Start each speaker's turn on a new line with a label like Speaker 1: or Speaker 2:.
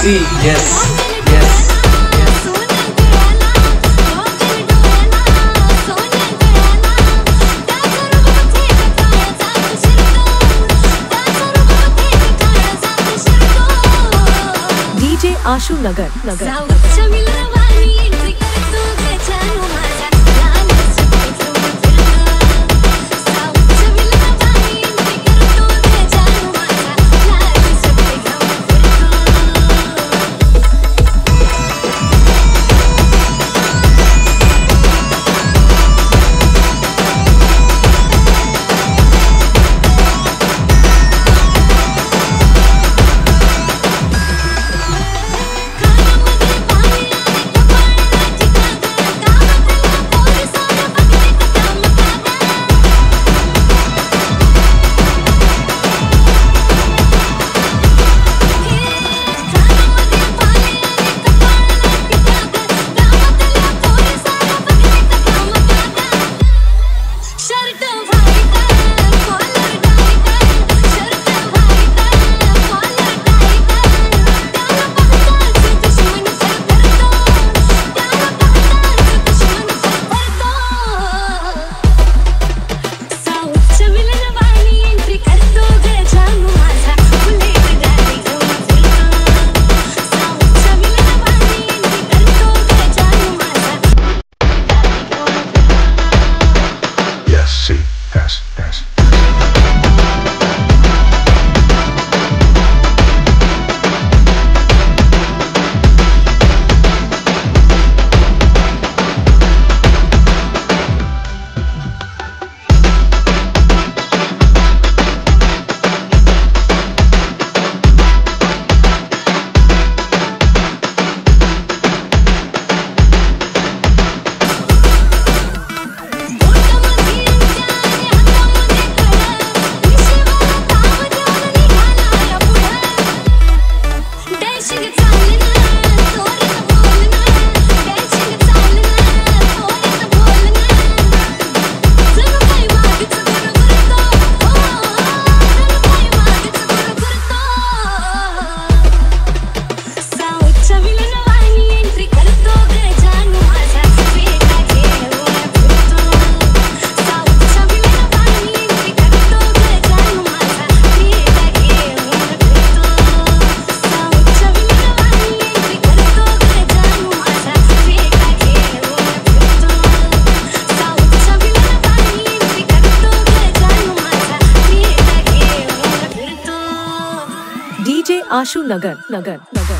Speaker 1: see yes
Speaker 2: आशु नगर नगर। आशु नगर नगर नगर।